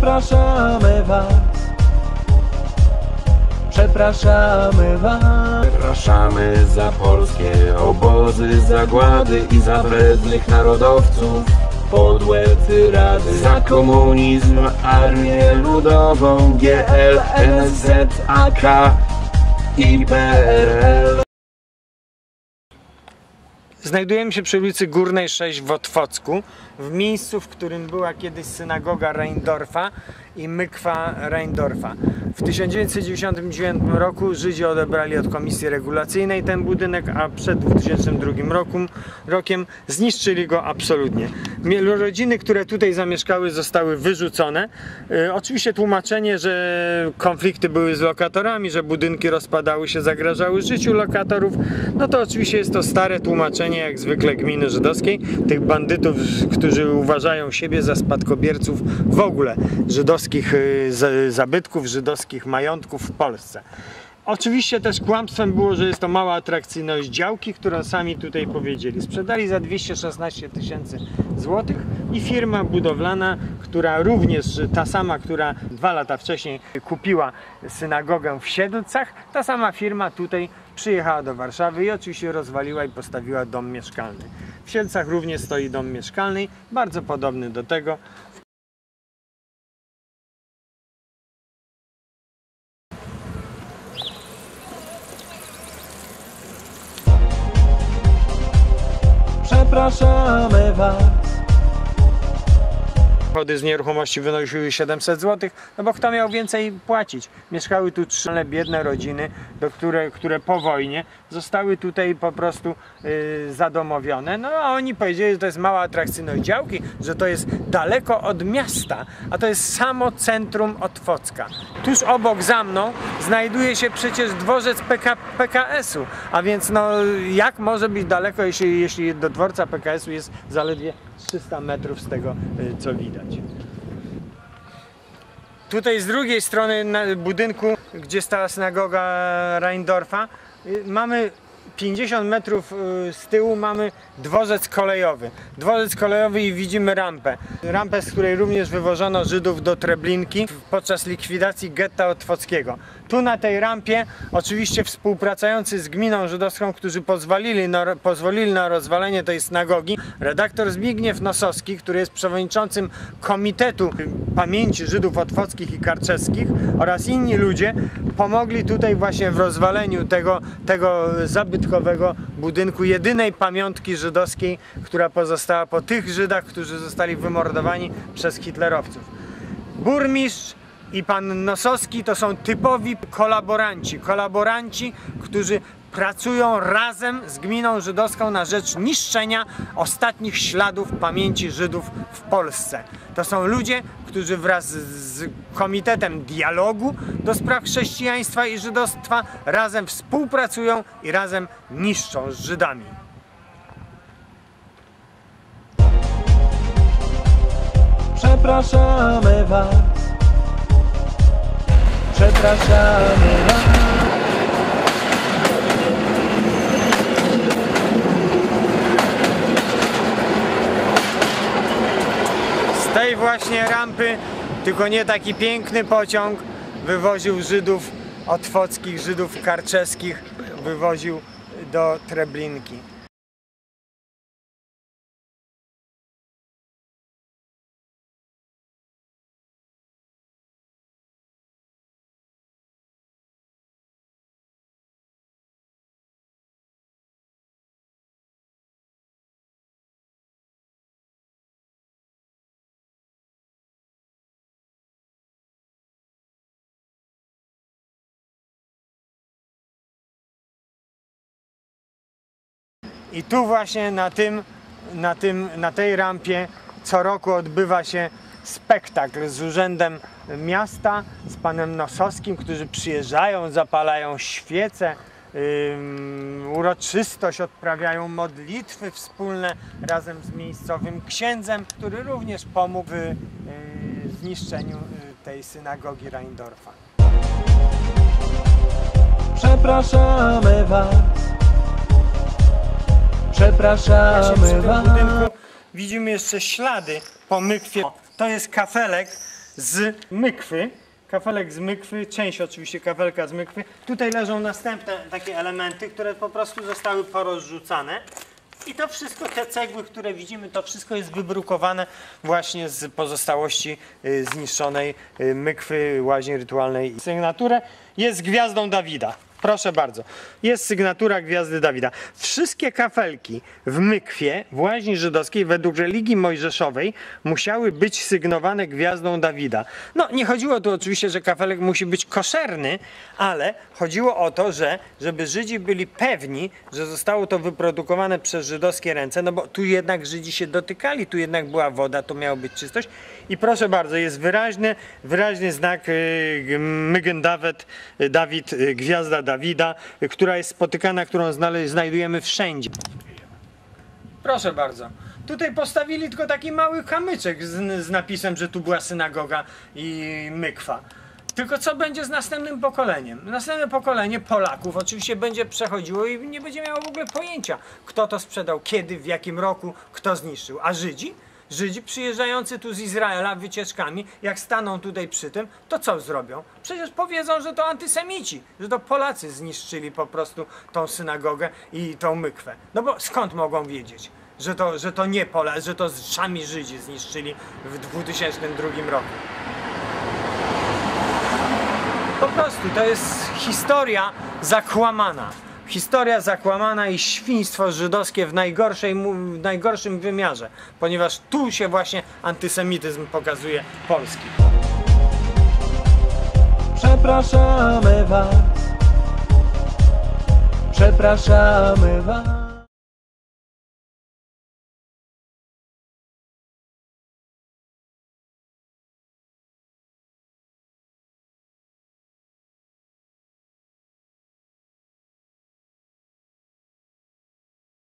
Przepraszamy was. Przepraszamy was. Przepraszamy za polskie obozy, zagłady i za wrednych narodowców. Podłe tyrady za komunizm, armię ludową, GL, NSZ, AK i PRL. Znajdujemy się przy ulicy Górnej 6 w Otwocku, w miejscu, w którym była kiedyś synagoga Reindorfa i mykwa Reindorfa. W 1999 roku Żydzi odebrali od Komisji Regulacyjnej ten budynek, a przed 2002 roku, rokiem zniszczyli go absolutnie. Rodziny, które tutaj zamieszkały zostały wyrzucone. E, oczywiście tłumaczenie, że konflikty były z lokatorami, że budynki rozpadały się, zagrażały życiu lokatorów, no to oczywiście jest to stare tłumaczenie, jak zwykle gminy żydowskiej, tych bandytów, którzy uważają siebie za spadkobierców w ogóle żydowskich y, za- zabytków, żydowskich majątków w Polsce. Oczywiście też kłamstwem było, że jest to mała atrakcyjność działki, którą sami tutaj powiedzieli. Sprzedali za 216 tysięcy złotych i firma budowlana, która również ta sama, która dwa lata wcześniej kupiła synagogę w Siedlcach, ta sama firma tutaj przyjechała do Warszawy i oczywiście rozwaliła i postawiła dom mieszkalny. W Siedlcach również stoi dom mieszkalny, bardzo podobny do tego. Przepraszamy was. Dochody z nieruchomości wynosiły 700 zł, no bo kto miał więcej płacić? Mieszkały tu trzy biedne rodziny, do które, które po wojnie zostały tutaj po prostu y, zadomowione. No a oni powiedzieli, że to jest mała atrakcyjność działki, że to jest daleko od miasta, a to jest samo centrum Otwocka. Tuż obok za mną znajduje się przecież dworzec PK, PKS-u, a więc no jak może być daleko, jeśli, jeśli do dworca PKS-u jest zaledwie 300 metrów z tego, y, co widać. Tutaj z drugiej strony budynku, gdzie stała synagoga Reindorfa, y, mamy 50 metrów y, z tyłu mamy dworzec kolejowy. Dworzec kolejowy i widzimy rampę. Rampę, z której również wywożono Żydów do Treblinki podczas likwidacji getta otwockiego. Tu na tej rampie oczywiście współpracujący z gminą żydowską, którzy pozwolili na, pozwolili na rozwalenie tej synagogi, redaktor Zbigniew Nosowski, który jest przewodniczącym Komitetu Pamięci Żydów Otwockich i Karczewskich oraz inni ludzie pomogli tutaj właśnie w rozwaleniu tego, tego budynku, jedynej pamiątki żydowskiej, która pozostała po tych Żydach, którzy zostali wymordowani przez hitlerowców. Burmistrz i pan Nosowski to są typowi kolaboranci. Kolaboranci, którzy pracują razem z gminą żydowską na rzecz niszczenia ostatnich śladów pamięci Żydów w Polsce. To są ludzie, którzy wraz z Komitetem Dialogu do spraw chrześcijaństwa i żydostwa razem współpracują i razem niszczą z Żydami. Przepraszamy was. Przepraszamy was. Tej właśnie rampy, tylko nie taki piękny pociąg, wywoził Żydów otwockich, Żydów karczeskich, wywoził do Treblinki. I tu właśnie na tym, na tym, na tej rampie co roku odbywa się spektakl z urzędem miasta, z panem Nosowskim, którzy przyjeżdżają, zapalają świece, ym, uroczystość, odprawiają modlitwy wspólne razem z miejscowym księdzem, który również pomógł w y, zniszczeniu y, tej synagogi Reindorfa. Przepraszamy was. Przepraszamy was. widzimy jeszcze ślady po mykwie. To jest kafelek, z mykwy. Kafelek z mykwy, część oczywiście kafelka z mykwy. Tutaj leżą następne takie elementy, które po prostu zostały porozrzucane. I to wszystko, te cegły, które widzimy, to wszystko jest wybrukowane właśnie z pozostałości y, zniszczonej y, mykwy łaźni rytualnej. Sygnaturę jest gwiazdą Dawida. Proszę bardzo. Jest sygnatura Gwiazdy Dawida. Wszystkie kafelki w Mykwie, w łaźni żydowskiej, według religii mojżeszowej, musiały być sygnowane Gwiazdą Dawida. No, nie chodziło tu oczywiście, że kafelek musi być koszerny, ale chodziło o to, że żeby Żydzi byli pewni, że zostało to wyprodukowane przez żydowskie ręce, no bo tu jednak Żydzi się dotykali, tu jednak była woda, to miała być czystość. I proszę bardzo, jest wyraźny, wyraźny znak y, Mygen Dawid, Dawid, y, Gwiazda Dawida, y, która jest spotykana, którą znajdujemy wszędzie. Proszę bardzo. Tutaj postawili tylko taki mały kamyczek z, z napisem, że tu była synagoga i mykwa. Tylko co będzie z następnym pokoleniem? Następne pokolenie Polaków oczywiście będzie przechodziło i nie będzie miało w ogóle pojęcia, kto to sprzedał, kiedy, w jakim roku, kto zniszczył. A Żydzi? Żydzi przyjeżdżający tu z Izraela wycieczkami, jak staną tutaj przy tym, to co zrobią? Przecież powiedzą, że to antysemici, że to Polacy zniszczyli po prostu tą synagogę i tą mykwę. No bo skąd mogą wiedzieć, że to, że to nie Polacy, że to sami Żydzi zniszczyli w 2002 roku? Po prostu to jest historia zakłamana. Historia zakłamana i świństwo żydowskie w, najgorszej, w najgorszym wymiarze, ponieważ tu się właśnie antysemityzm pokazuje polski. Przepraszamy Was. Przepraszamy Was.